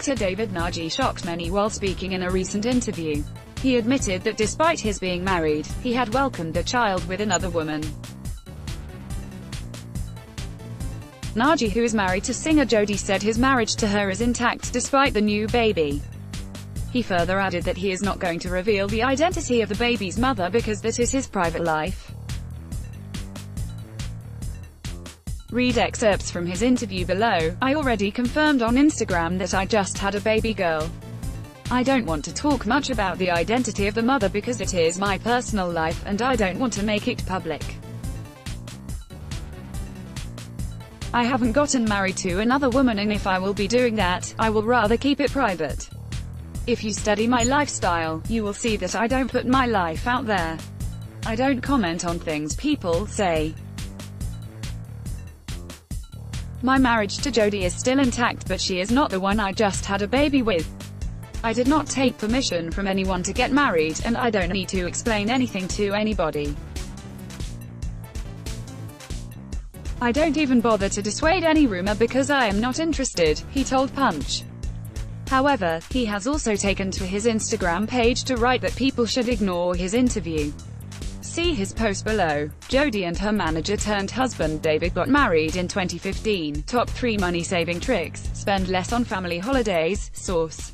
actor David Nnaji shocked many while speaking in a recent interview. He admitted that despite his being married, he had welcomed a child with another woman. Nnaji who is married to singer Jodie said his marriage to her is intact despite the new baby. He further added that he is not going to reveal the identity of the baby's mother because that is his private life. Read excerpts from his interview below. I already confirmed on Instagram that I just had a baby girl. I don't want to talk much about the identity of the mother because it is my personal life and I don't want to make it public. I haven't gotten married to another woman and if I will be doing that, I will rather keep it private. If you study my lifestyle, you will see that I don't put my life out there. I don't comment on things people say. My marriage to Jodie is still intact but she is not the one I just had a baby with. I did not take permission from anyone to get married, and I don't need to explain anything to anybody. I don't even bother to dissuade any rumor because I am not interested, he told Punch. However, he has also taken to his Instagram page to write that people should ignore his interview. See his post below. Jodie and her manager turned husband David got married in 2015. Top 3 money saving tricks. Spend less on family holidays. Source.